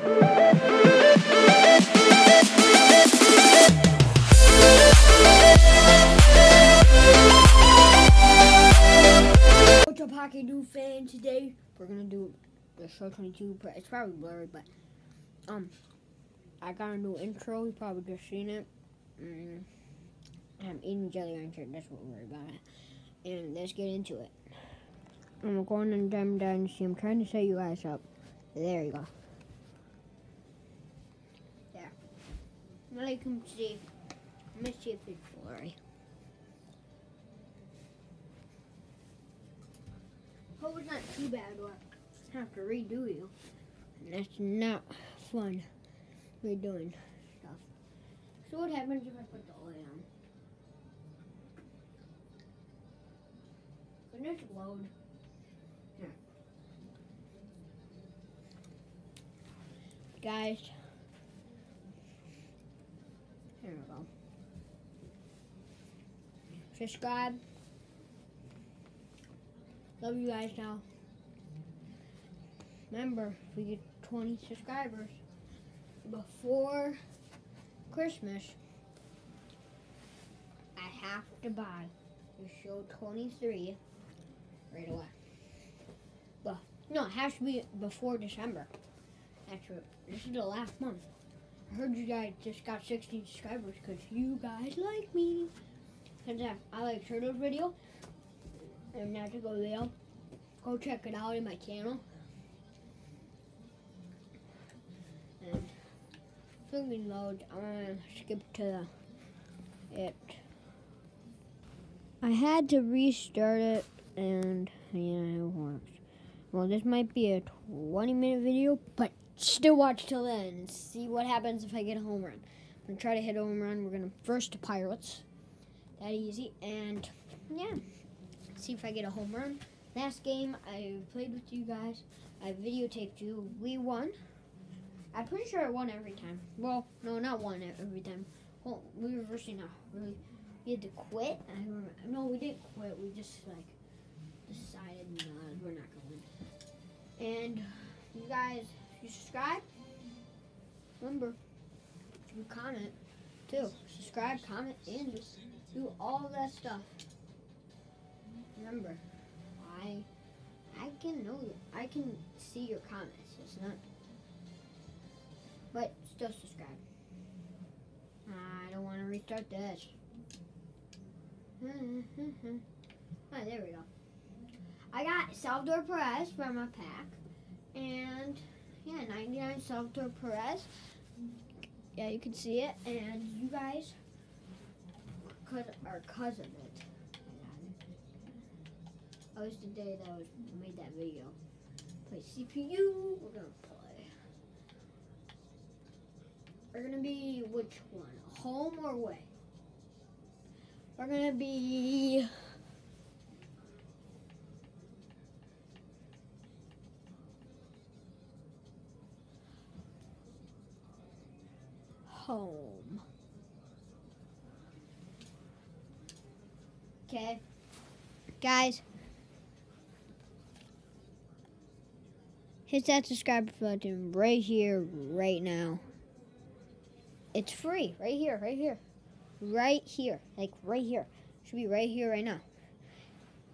What's up, Hockey New fan? Today we're gonna do the show 22. But it's probably blurry, but um, I got a new intro. You probably just seen it. Mm, I'm eating Jelly on Rancher. That's what we're about. And let's get into it. I'm going in Diamond Dynasty. I'm trying to set you guys up. There you go. Let me see if it's blurry. Hope it's not too bad or I have to redo you. And that's not fun redoing stuff. So what happens if I put the oil on? Can this load? Here. Guys. Here we go. Subscribe. Love you guys now. Remember, if we get 20 subscribers before Christmas, I have to buy the show 23 right away. But, no, it has to be before December. That's Actually, this is the last month. I heard you guys just got 16 subscribers because you guys like me. Because I like Turtle's video and not to go there. Go check it out in my channel. And filming load, I'm gonna skip to it. I had to restart it and yeah, it works. Well, this might be a 20 minute video, but still watch till then and see what happens if I get a home run. I'm gonna try to hit a home run. We're gonna first to Pirates. That easy. And yeah see if I get a home run. Last game, I played with you guys. I videotaped you. We won. I'm pretty sure I won every time. Well, no, not won every time. Well, we were versing not really. We had to quit. I remember, no, we didn't quit. We just like decided no, we're not going. And you guys, you subscribe, remember you comment too. Subscribe, comment, and do all that stuff remember, I I can know you. I can see your comments. It's not, but still subscribe. I don't want to restart this. oh, there we go. I got Salvador Perez from my pack, and yeah, 99 Salvador Perez. Yeah, you can see it, and you guys are cousin it. That was the day that I made that video. Play CPU. We're gonna play. We're gonna be which one? Home or away? We're gonna be. Home. Okay. Guys, hit that subscribe button right here, right now. It's free, right here, right here. Right here, like right here. Should be right here, right now.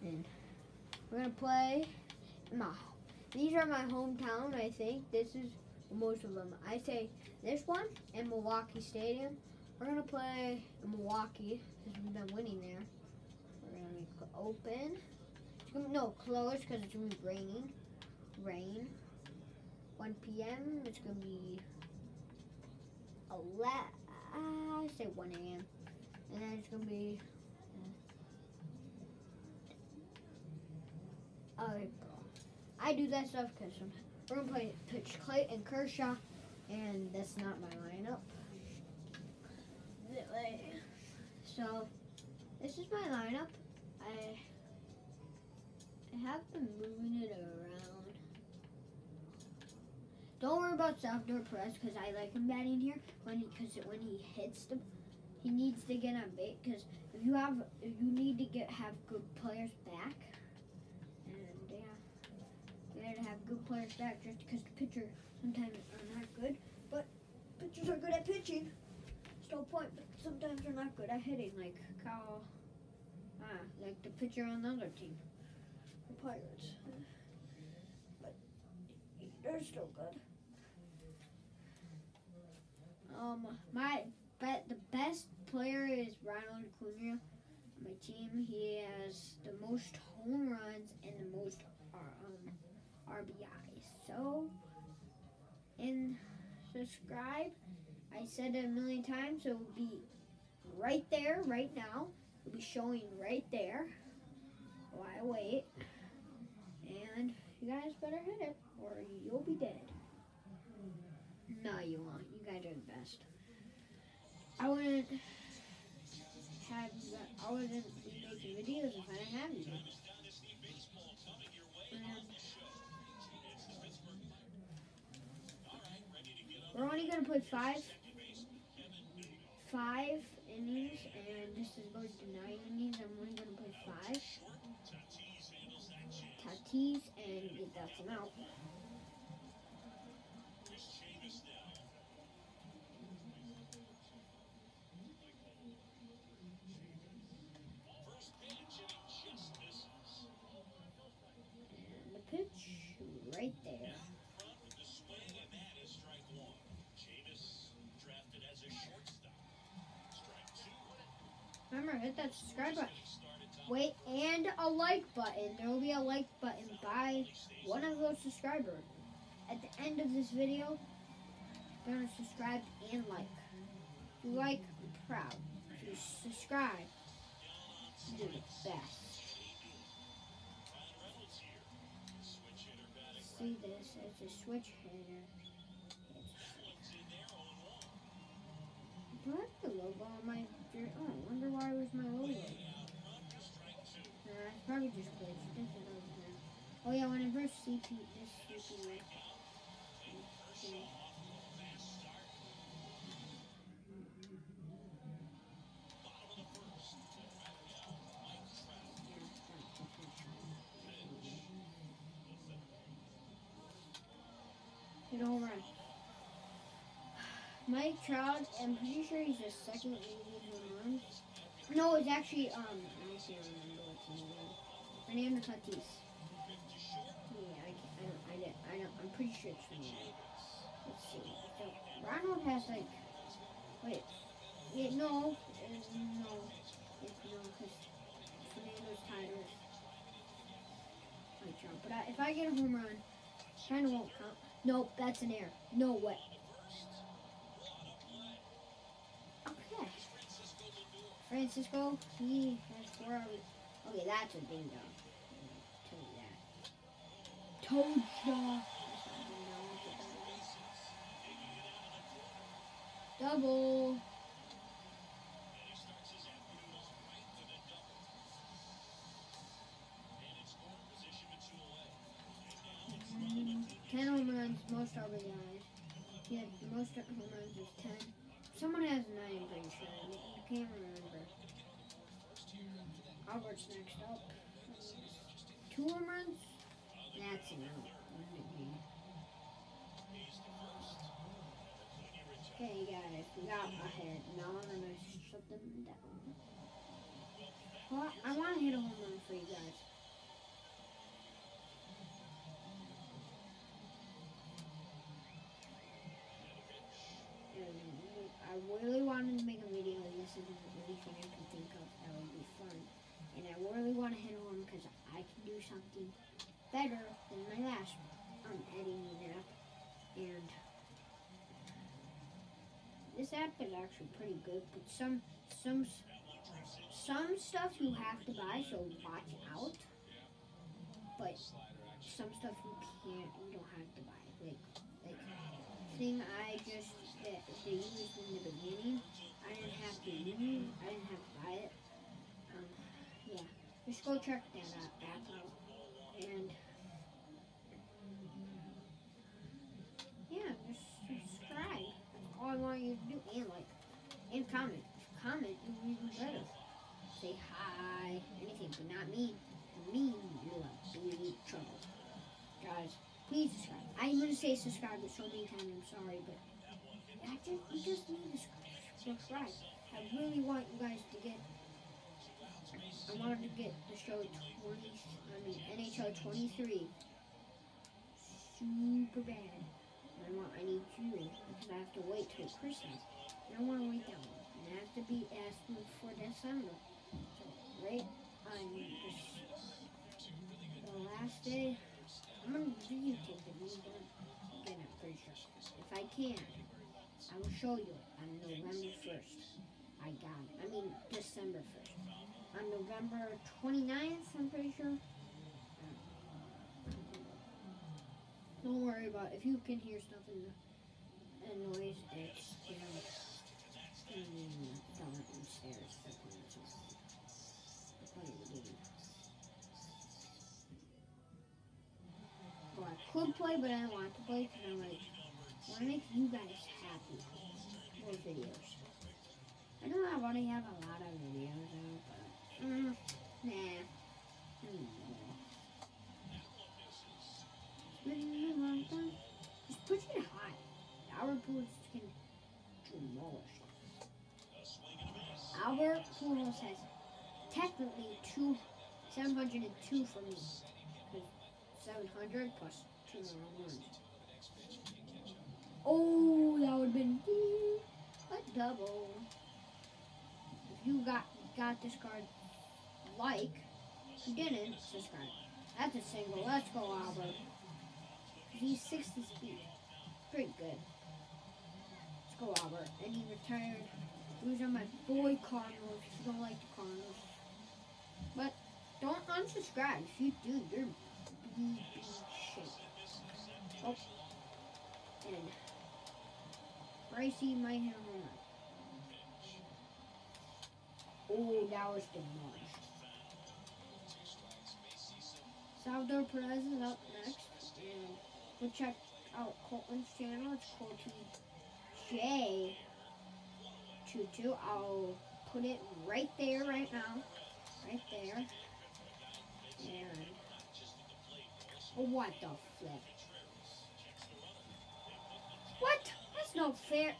And we're gonna play my, these are my hometown, I think. This is most of them. I say this one in Milwaukee Stadium. We're gonna play Milwaukee, because we've been winning there. We're gonna make open. Gonna, no, close, because it's gonna be raining. Rain. 1 p.m. It's gonna be 11. Uh, I say 1 a.m. And then it's gonna be. Uh, I do that stuff because we're gonna play pitch Clayton Kershaw, and that's not my lineup. So this is my lineup. I I have been moving it around. Don't worry about Salvador Perez because I like him batting here when because when he hits the he needs to get on base because if you have you need to get have good players back and yeah to have good players back just because the pitcher sometimes are not good. But pitchers are good at pitching. Still point, but sometimes they're not good at hitting, like Kyle, ah, like the pitcher on the other team, the Pirates. But they're still good. Um, my but the best player is Ronald Acuna. My team, he has the most home runs and the most RBIs. So, and subscribe. I said it a million times, so it will be right there, right now. It'll be showing right there I wait. And you guys better hit it, or you'll be dead. No, you won't. You guys are the best. I wouldn't have. I wouldn't be making videos if I didn't have you. We're only gonna play five, five innings, and this is going to nine innings. I'm only gonna play five. Tatis and get that some out. That subscribe button. Wait, and a like button. There will be a like button by one of those subscribers. At the end of this video, you're going to subscribe and like. If you like, I'm proud. If you subscribe, you're the best. See this? It's a switch hitter. Do I have the logo on my Oh, I wonder why it was my logo. It's probably just. This is over here. Oh yeah, when I first CP this CP right. Okay. Mike Trout, I'm pretty sure he's the second leading home run. No, it's actually um I can't remember what's his name. Fernando Tatis. Yeah, I, I don't, I don't, I'm pretty sure it's Fernando. Let's see. So Ronald has like, wait, yeah, no, uh, no, it's no, because Fernando's tied with Mike Trout. But I, if I get a home run, kind of won't count. Nope, that's an error. No way. Francisco, he has four. RB- Okay, that's a ding dong. Tell you that. Toad jaw. That's not a ding dong, that's double. Ten home runs, most RBIs. He had most home runs is ten. Someone has nine, I'm pretty sure. I can't remember. Albert's next up. Two home runs? That's enough. Okay, guys, we got ahead. Now I'm gonna shut them down. Well, I want to hit a home run for you guys. I really wanted to make a video. This is really only I really want to hit one because I can do something better than my last one. I'm editing it up, And this app is actually pretty good, but some some some stuff you have to buy, so watch out. But some stuff you can't, you don't have to buy. Like like thing I just that they used in the beginning. I didn't have to use. I didn't have to buy it. Yeah, just go check that out, and yeah, just subscribe. That's all I want you to do, and like, and comment. If you comment, be even better. Say hi, anything, but not me. Me, you're a big trouble, guys. Please subscribe. I'm gonna say subscribe so many times. I'm sorry, but I just you just need to subscribe. I really want you guys to get. Show 20. I mean NHL 23 super bad. I want. I need you because I have to wait till Christmas. I don't want to wait that long. I have to be asking for December. So right on this the last day, I'm gonna one again. I'm pretty sure. If I can, I will show you it on November first. I got it. I mean December first. On November 29th, I'm pretty sure. Don't worry about if you can hear stuff in the, in noise. It's you know, playing the game. Well, I could play, but I don't want to play because I'm like, want to make you guys happy. More videos. I know I already have a lot of videos out, but mm, nah. Mm. Just push it high. Our Pujols can demolish. Albert Pujols has technically two, 702 for me. 700 plus two. Oh, that would have been a double. If you got got this card like, didn't, subscribe. That's a single. Let's go, Albert. He's 60 speed. Pretty good. Let's go, Albert. And he retired. Was on my boy Cardinals. You don't like the Cardinals. But don't unsubscribe. If you do, you're BB shit. Oh. And Bracey might have a run. Oh, that was demolished. Salvador Perez is up next. And Go check out Colton's channel. It's Colton J. 22. I'll put it right there right now. Right there. And oh, what the flip? What? That's not fair.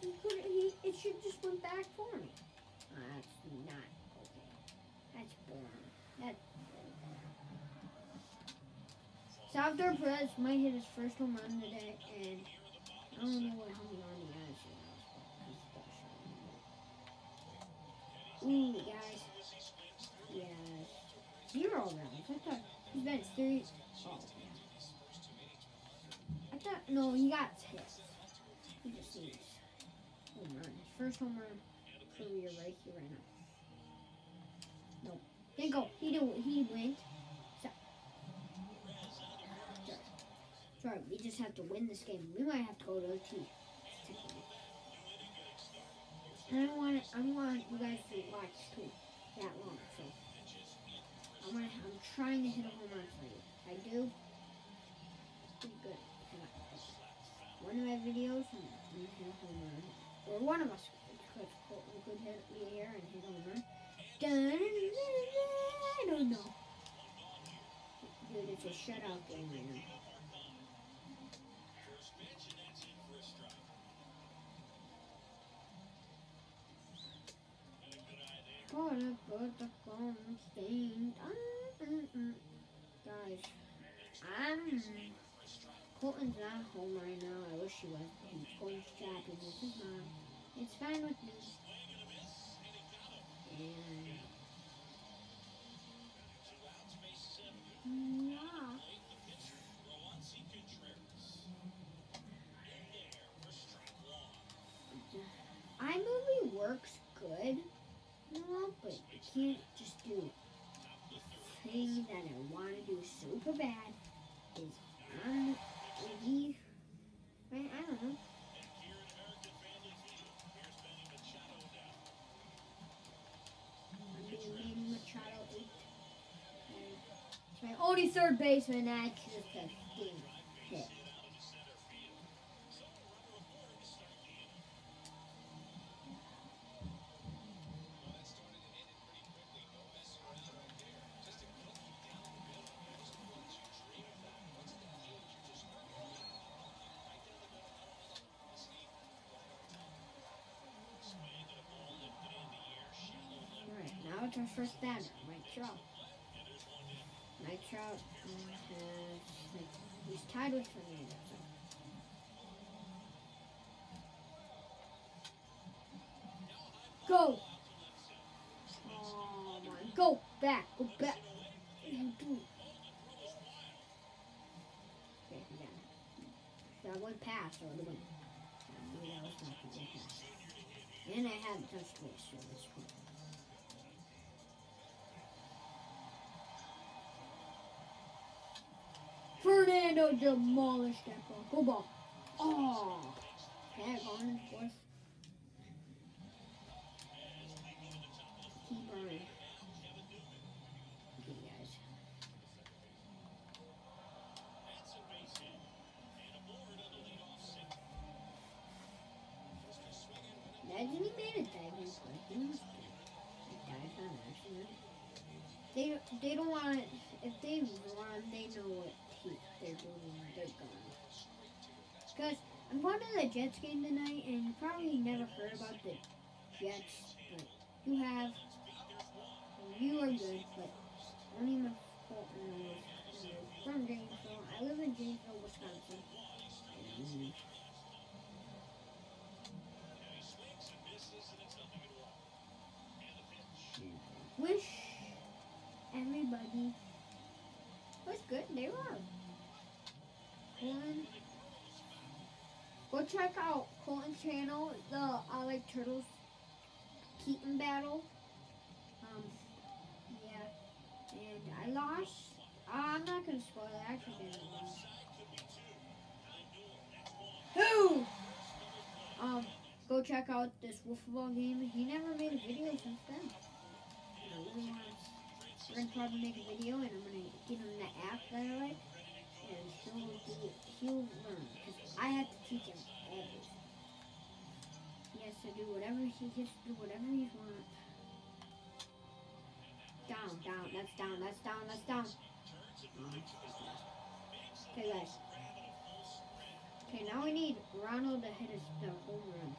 He he it should just went back for me. that's not okay. That's boring. That's Salvador Perez might hit his first home run today, and I don't know what many on he has. Ooh, guys. Yes. Zero rounds. I thought he's been three. Oh, yeah. I thought, no, he got hits. He just needs home run. His first home run career right here, right now. Nope. Didn't go. He, didn't, he went. Sorry, we just have to win this game. We might have to go to OT. And I don't want I want you guys to watch too that long. So I'm I'm trying to hit a home run for you. I do. It's pretty good. One of my videos, I'm gonna hit a home run. Or one of us could, could hit the air and hit a home run. I don't know. Dude, it's a shutout game right now. Gonna put the constant. Guys, I'm. Colton's not home right now. I wish he was. He's going shopping with his mom. It's fine with me. And. Yeah. Mm, iMovie works good but I can't just do the thing that I want to do super bad is on right, I don't know. Manny Machado 8. It's my only third baseman, that's just a That's our first batter, Mike Trout. Mike Trout has, mm-hmm. like, he's tied with Fernandez. Go! Oh my, go back, go back. You. Okay, yeah. That went past or the pass. And I haven't touched it, so that's cool. Fernando demolished that ball. Go ball. Oh. In fourth. Jets game tonight, and you probably never heard about the Jets, but you have. You are good, but only my Colton knows. From Janesville, I live in Janesville, Wisconsin. And wish everybody was good. They were. Colin, go check out Colton's channel, the I Like Turtles Keaton battle. Um, yeah, and I lost. Uh, I'm not gonna spoil it. I actually didn't lose. Who? Um, go check out this Wolfball game. He never made a video since then. Really want to. We're probably make a video, and I'm gonna give him the app that I like, and he'll. He'll learn because I have to teach him everything. He has to do whatever he has to do whatever he wants. Down, down, that's down, that's down, that's down. Okay, guys. Okay, now we need Ronald to hit us the home run.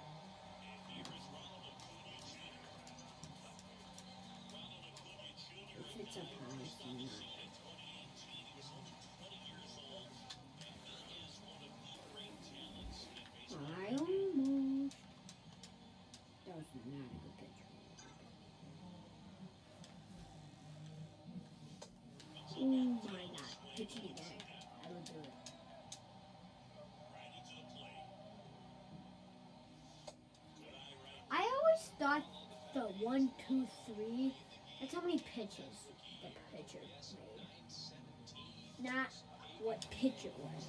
It. I do it. I always thought the one, two, three, that's how many pitches the pitcher made. Not what pitch it was.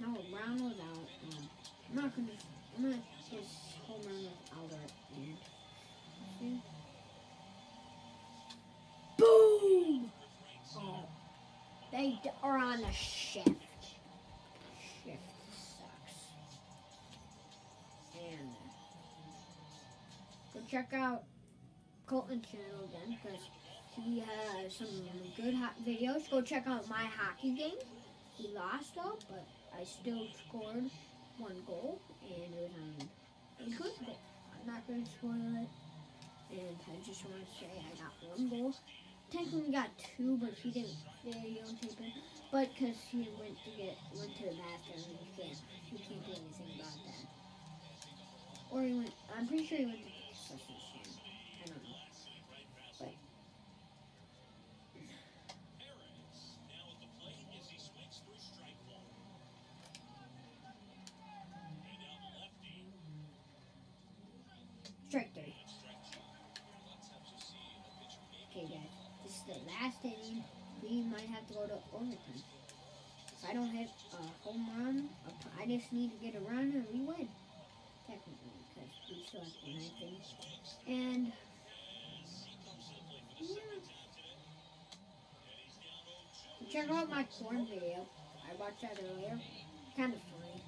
Now Brown was out. Um, I'm not gonna. I'm gonna just home run with Albert and. They are on a shift. Shift sucks. And go check out Colton's channel again because he has some good videos. Go check out my hockey game. He lost though, but I still scored one goal, and it was on a good goal. I'm not going to spoil it, and I just want to say I got one goal. Technically got two, but she didn't video tape it. But because she went to get went to the bathroom, he can't he can't do anything about that. Or he went. I'm pretty sure he went to the We might have to go to overtime. If I don't hit a home run, I just need to get a run and we win. Technically, because we still have the ninth inning. And yeah. Check out my corn video. I watched that earlier. Kind of funny.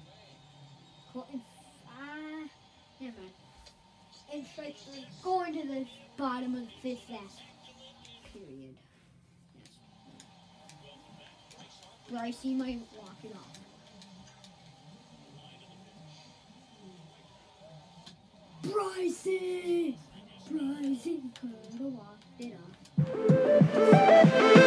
Colton, ah, never mind. Strike three. Going to the bottom of the fifth last period. Brycey might walk it off. Brycey! Surprising, could've walked it off.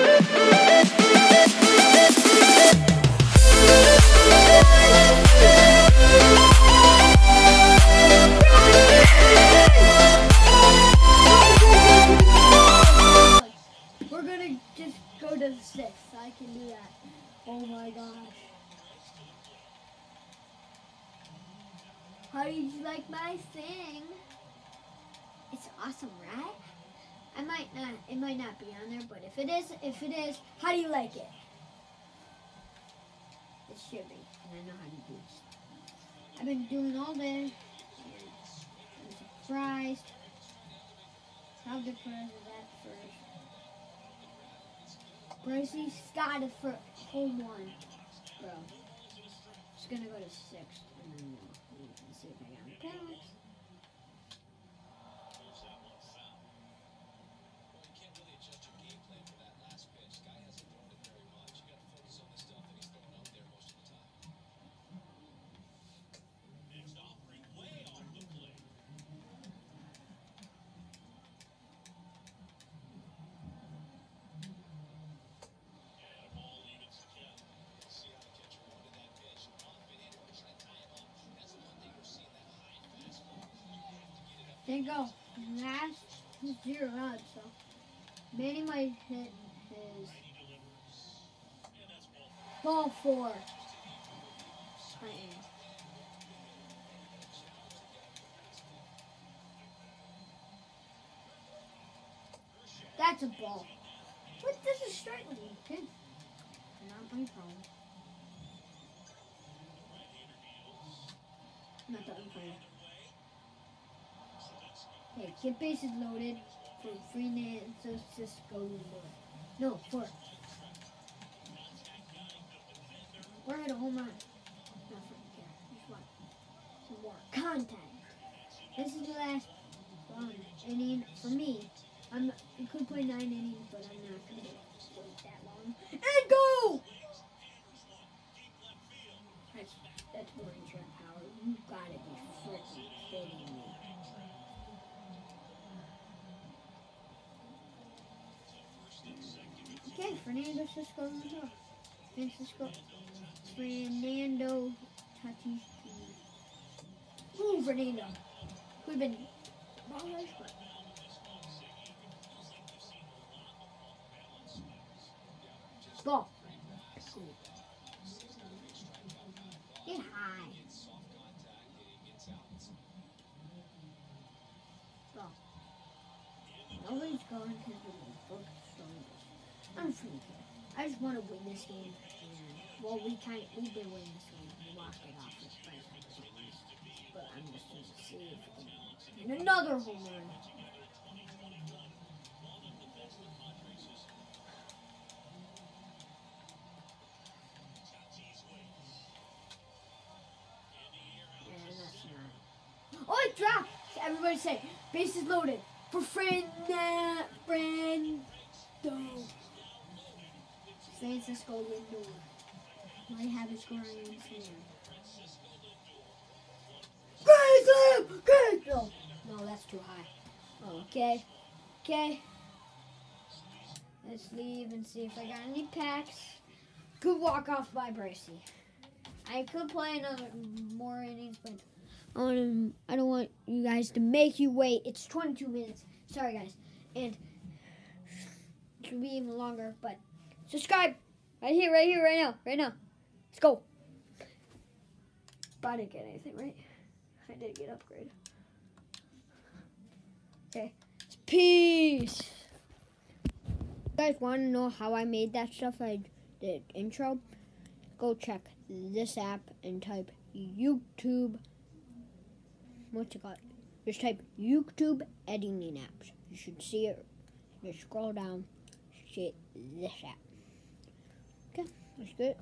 You like it? It should be, and I know how to do this. I've been doing all day, I'm surprised. How for that first. Bracey's got it for home one, bro. Just gonna go to sixth, and then we'll see if I got any packs. You go. Last zero out, so Manny might hit his ball four. That's a ball. What? This is straight with you, kid. Not my problem. Not that I'm playing. Okay, get bases loaded for Fernando Cisco. No, for. We're at a home run. Not for the care. Just one. Some more contact. This is the last um, inning for me. I'm. I could play nine innings, but I'm not gonna wait that long. And go! That's that's boring short power. You gotta be freaking kidding Fernando Cisco. Francisco Fernando Tatis. Ooh, Fernando. Have been ball. This game. Well, we kind we've been this game. We walked it off with. But I'm just going to see if we can another home run. Oh, it dropped! Everybody say, bases loaded Lindor might have a scoring incident. Grand slam! Grand no, no, that's too high. Okay, okay. Let's leave and see if I got any packs. Good walk off by Bracy. I could play another more innings, but I want to, I don't want you guys to make you wait. It's 22 minutes. Sorry, guys, and it should be even longer. But subscribe right here, right here, right now, right now. Let's go. But I didn't get anything right. I did get upgrade. Okay. Peace. You guys want to know how I made that stuff I did intro? Go check this app and type YouTube. What's it called? Just type YouTube editing apps. You should see it. Just scroll down. See this app. Okay, that's good.